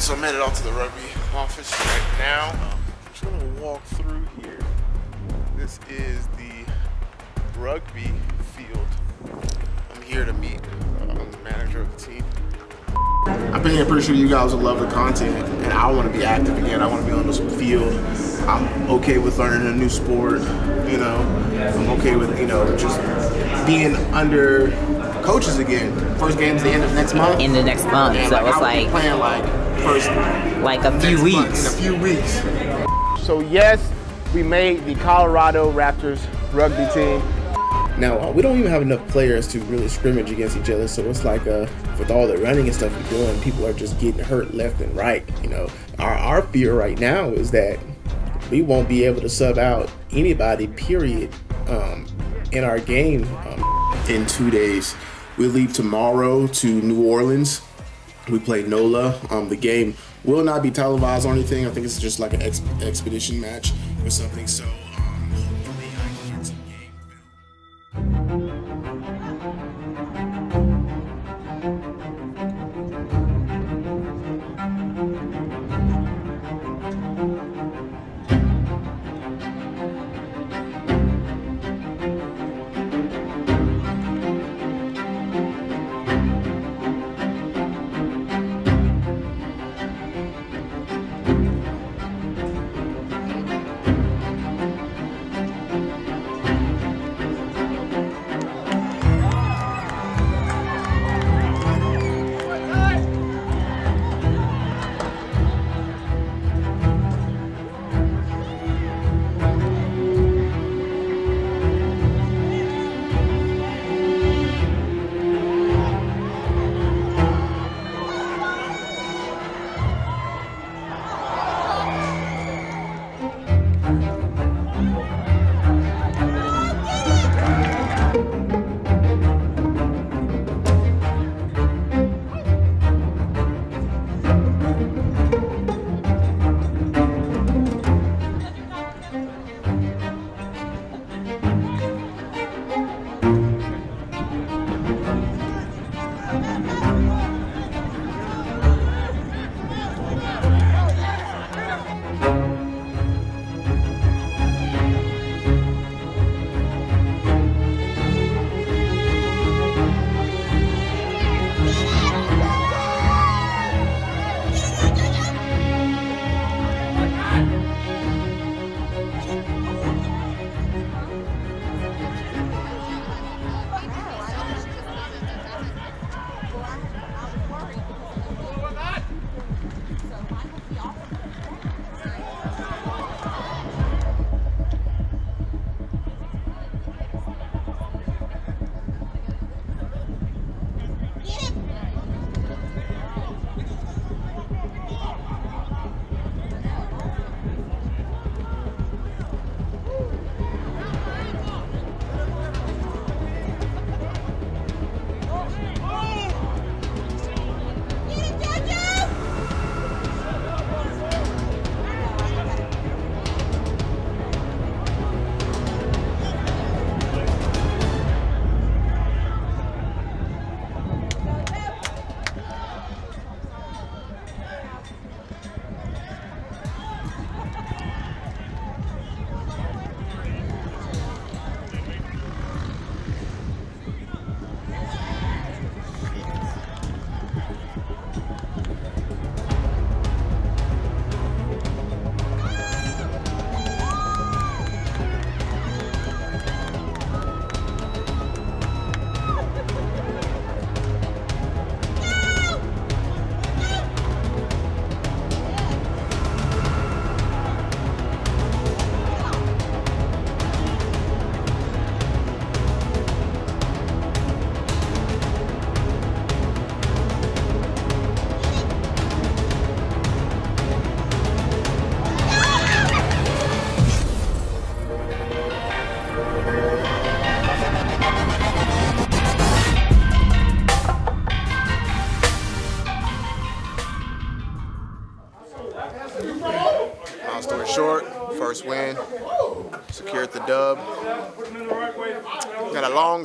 right, so I'm headed out to the rugby office right now. I'm just gonna walk through here. This is the rugby field. I'm here to meet uh, the manager of the team. I've been here pretty sure you guys will love the content and I want to be active again. I want to be on this field. I'm okay with learning a new sport, you know. I'm okay with, you know, just being under coaches again. First game's the end of next month. In the next month, And so like, it's I will be like playing like first like a few next month, weeks. in a few weeks. So yes, we made the Colorado Raptors rugby team. Now uh, we don't even have enough players to really scrimmage against each other, so it's like uh, with all the running and stuff we're doing, people are just getting hurt left and right. You know, our our fear right now is that we won't be able to sub out anybody. Period. Um, in our game um, in two days, we leave tomorrow to New Orleans. We play NOLA. Um, the game will not be televised or anything. I think it's just like an ex- expedition match or something. So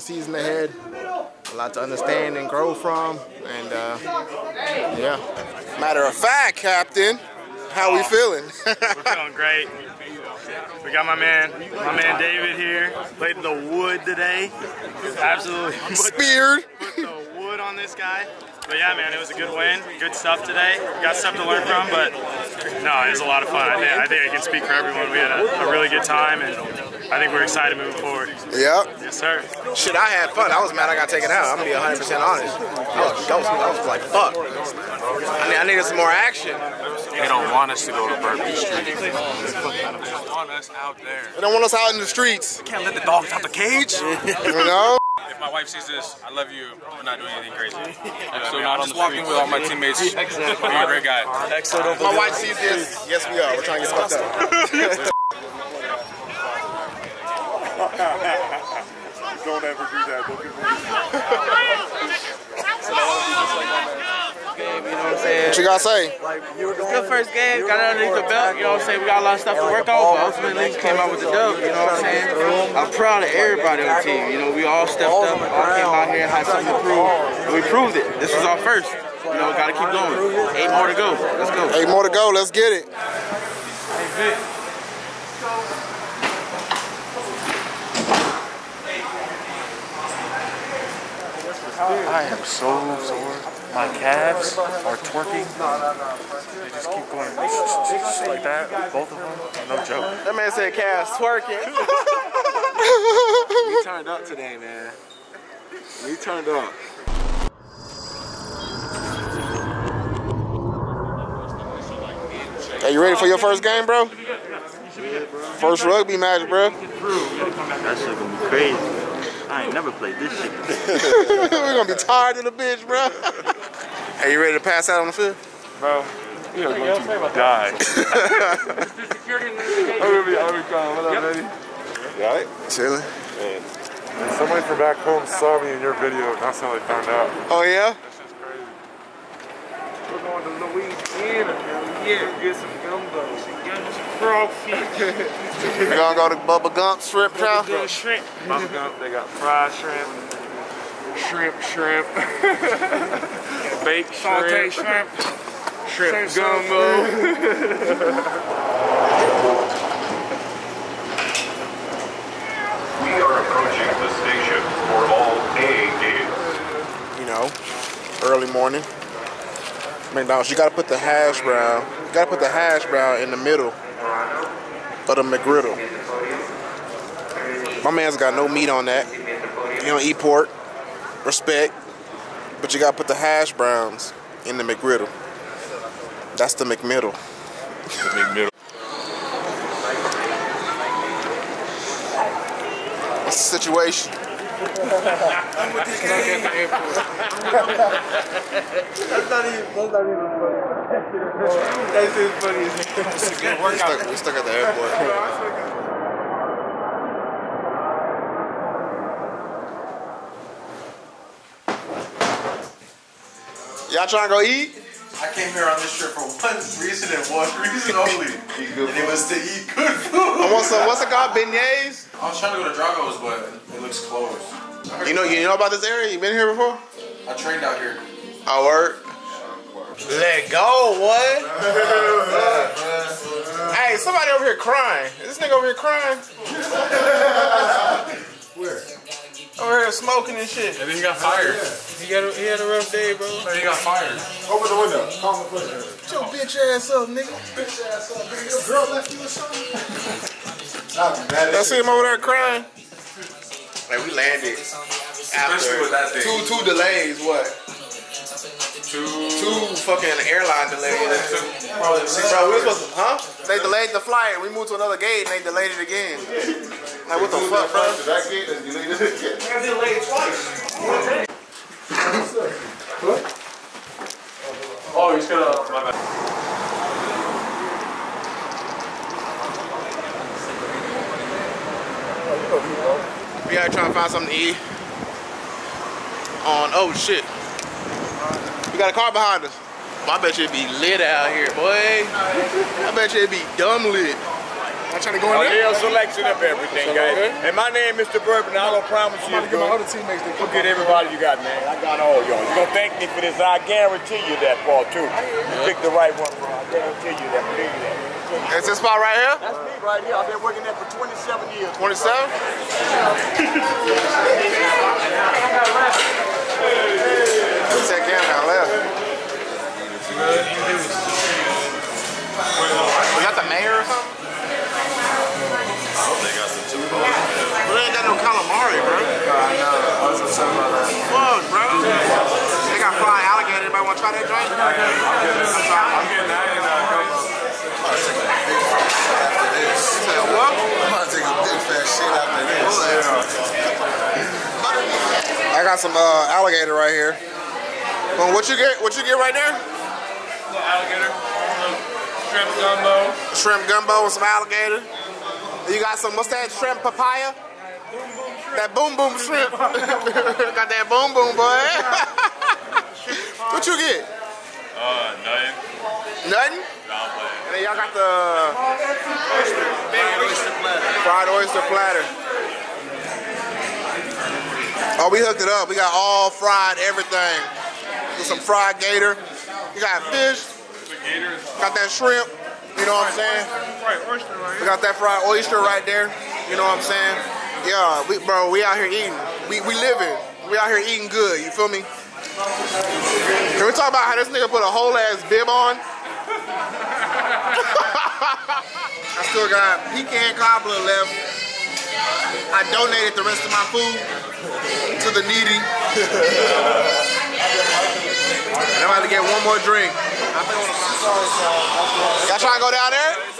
season ahead, a lot to understand and grow from, and uh, yeah, Matter of fact, Captain, how we feeling? We're feeling great. We got my man, my man David here. Played the wood today. Absolutely put the, Speared. put the wood on this guy. But yeah, man, it was a good win. Good stuff today. Got stuff to learn from, but no, it was a lot of fun. I think I, think I can speak for everyone. We had a, a really good time, and I think we're excited moving forward. Yep. Yes, sir. Shit, I had fun. I was mad I got taken out. I'm gonna be 100% honest. I was ghosted. I was like, fuck. I, need, I needed some more action. They don't want us to go to Bourbon Street. They want us out there. They don't want us out in the streets. Can't let the dogs out the cage. You know? If my wife sees this, I love you. We're not doing anything crazy. So I'm just walking with all my teammates. You're a great guy. Excellent. My wife sees this. Yes, we are. We're trying to get fucked up. Don't ever do that. Don't What you gotta say? Good first game, got it underneath the belt, you know what I'm saying? We got a lot of stuff to work on, but ultimately came out with the dub, you know what I'm saying? I'm proud of everybody on the team, you know, we all stepped up, all came out here and had something to prove, and we proved it. This was our first, you know, gotta keep going. Eight more to go, let's go. Eight more to go. Let's get it. I am so sore. My calves are twerking. They just keep going just like that. Both of them. No joke. That man said calves twerking. We turned up today, man. We turned up. Are you ready for your first game, bro? First rugby match, bro. That shit gonna be crazy. I ain't never played this shit. We're gonna be tired in the bitch, bro. Are you ready to pass out on the field? Bro, we are going to die. I'm gonna be, I'm gonna be. What up, baby? You alright? Chilling. And somebody from back home saw me in your video, and that's how they found out. Oh yeah? That's just crazy. We're going to Louisiana, yeah, get some gumbo, get some crawfish, We're gonna go to Bubba Gump Shrimp Chow. good shrimp. Bubba Gump, they got fried shrimp, shrimp, shrimp, baked Saute shrimp, shrimp. shrimp gumbo. We are approaching the station for all A games. You know, early morning. McDonald's. You gotta put the hash brown. You gotta put the hash brown in the middle of the McGriddle. My man's got no meat on that. He don't eat pork. Respect. But you gotta put the hash browns in the McGriddle. That's the McMiddle. What's the situation? We stuck, we stuck at the airport. Y'all trying to go eat? I came here on this trip for one reason and one reason only. and it was to eat good food. I want some. What's it called? Beignets. I was trying to go to Drago's, but looks closed. You know, you know about this area? You been here before? I trained out here. I word. Let go, what? hey, somebody over here crying. Is this nigga over here crying? Where? Over here smoking and shit. And then he got fired. He, got a, he had a rough day, bro. He got fired. Open the window. Calm the place. Get your bitch ass up, nigga. Bitch ass up, nigga. Your girl left you or something? I see him over there crying. Like we landed after Especially with that day. two two delays. What? Two two fucking airline delays. Bro, we were supposed to, huh? They delayed the flight. We moved to another gate and they delayed it again. Like what the fuck, bro? That gate is deleted again. Oh, he's gonna. My bad. Oh, We gotta try to find something to eat. On oh shit. We got a car behind us. I bet you it'd be lit out here, boy. I bet you it'd be dumb lit. I'm trying to go in A there. little selection of everything, guys. And my name is Mr. Bourbon. I don't promise you. I'm about to get my other teammates to Go get everybody you got, man. I got all y'all. You gonna thank me for this? I guarantee you that, Paul, too. You picked the right one, bro. I guarantee you that. Believe me that. Is this spot right here? That's me right here. I've been working there for 27 years. 27? Check in now, left. Was that the mayor or something? We ain't got no calamari, bro. I know. I was upset about that. Fuck, bro. They got flying alligator. Anybody want to try that joint? I'm getting that in After this. Say what? I'm about to take a big fat shit after this. I got some uh, alligator right here. Well, what you get? What you get right there? Alligator, shrimp gumbo. Shrimp gumbo with some alligator. You got some what's that? Shrimp papaya? That boom boom shrimp. got that boom boom boy. what you get? Uh, nothing. Nothing. And then y'all got the fried oyster platter. Oh, we hooked it up. We got all fried everything. With some fried gator. You got fish. Got that shrimp. You know what I'm saying? We got that fried oyster right there. You know what I'm saying? Yeah, we, bro, we out here eating. We, we living. We out here eating good. You feel me? Can we talk about how this nigga put a whole ass bib on? I still got pecan cobbler left. I donated the rest of my food to the needy. I'm about to get one more drink. Y'all trying to go down there?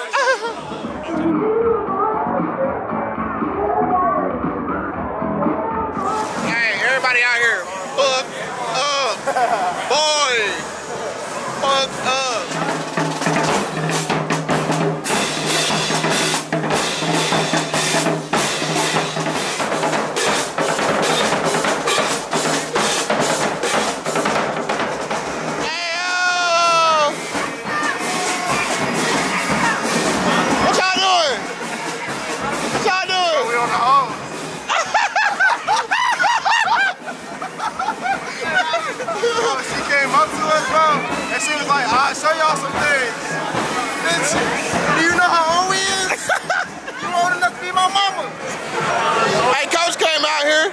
Do you know how old we is? you old enough to be my mama. Hey, coach came out here.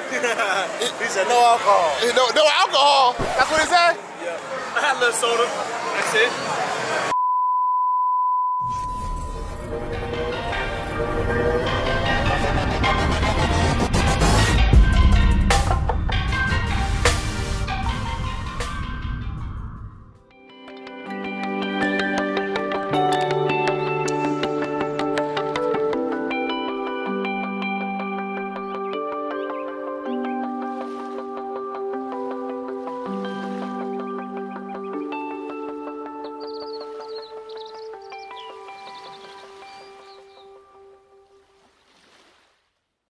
He said, no alcohol. No, no alcohol. That's what he said. Yeah. I had a little soda. That's it.